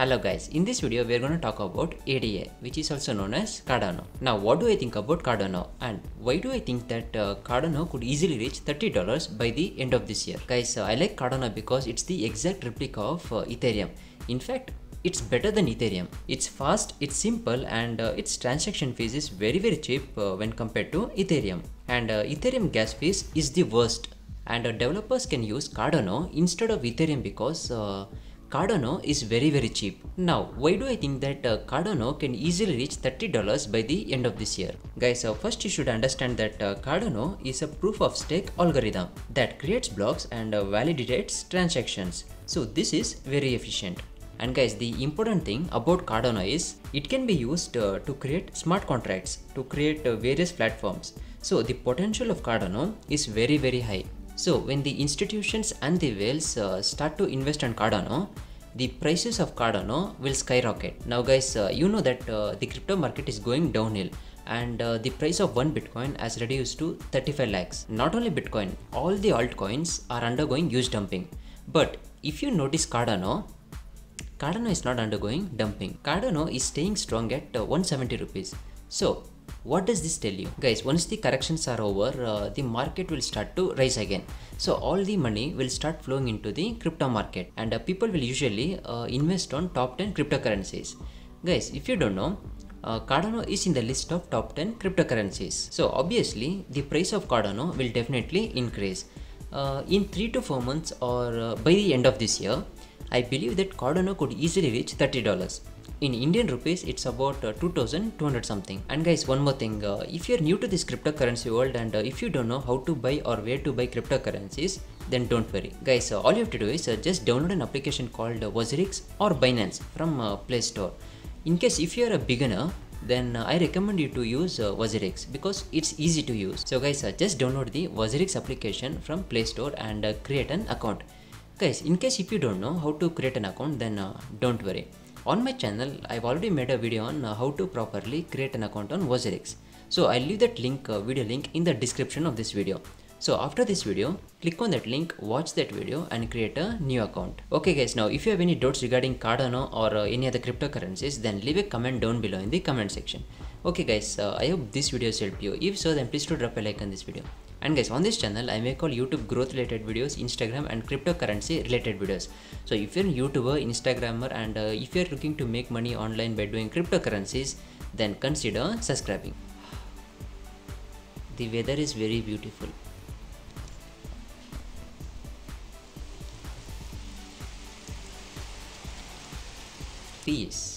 Hello guys, in this video we are going to talk about ADA which is also known as Cardano. Now what do I think about Cardano and why do I think that uh, Cardano could easily reach $30 by the end of this year? Guys, uh, I like Cardano because it's the exact replica of uh, Ethereum. In fact, it's better than Ethereum. It's fast, it's simple and uh, its transaction fees is very very cheap uh, when compared to Ethereum. And uh, Ethereum gas fees is the worst and developers can use Cardano instead of Ethereum because Cardano is very very cheap. Now, why do I think that uh, Cardano can easily reach $30 by the end of this year? Guys, uh, first you should understand that uh, Cardano is a proof of stake algorithm that creates blocks and uh, validates transactions. So this is very efficient. And guys, the important thing about Cardano is it can be used uh, to create smart contracts, to create uh, various platforms. So the potential of Cardano is very very high. So when the institutions and the whales uh, start to invest on Cardano, the prices of Cardano will skyrocket. Now guys, uh, you know that uh, the crypto market is going downhill and uh, the price of one Bitcoin has reduced to 35 lakhs. Not only Bitcoin, all the altcoins are undergoing huge dumping. But if you notice Cardano, Cardano is not undergoing dumping. Cardano is staying strong at uh, 170 rupees. So, what does this tell you? Guys, once the corrections are over, uh, the market will start to rise again. So, all the money will start flowing into the crypto market and uh, people will usually uh, invest on top 10 cryptocurrencies. Guys, if you don't know, uh, Cardano is in the list of top 10 cryptocurrencies. So, obviously, the price of Cardano will definitely increase. Uh, in 3 to 4 months or uh, by the end of this year, I believe that Cardano could easily reach $30. In Indian rupees, it's about uh, 2200 something. And guys, one more thing uh, if you're new to this cryptocurrency world and uh, if you don't know how to buy or where to buy cryptocurrencies, then don't worry. Guys, uh, all you have to do is uh, just download an application called uh, or Binance from uh, Play Store. In case if you're a beginner, then I recommend you to use uh, because it's easy to use. So guys, just download the WazirX application from Play Store and create an account. Guys, in case if you don't know how to create an account, then don't worry. On my channel, I've already made a video on uh, how to properly create an account on WazirX. So I'll leave that link, uh, video link in the description of this video. So after this video, click on that link, watch that video and create a new account. Okay guys, now if you have any doubts regarding Cardano or uh, any other cryptocurrencies, then leave a comment down below in the comment section. Okay guys, uh, I hope this video has helped you. If so, then please do drop a like on this video. And guys, on this channel, I make all YouTube growth related videos, Instagram and cryptocurrency related videos. So if you're a YouTuber, Instagrammer and uh, if you're looking to make money online by doing cryptocurrencies, then consider subscribing. The weather is very beautiful. Peace.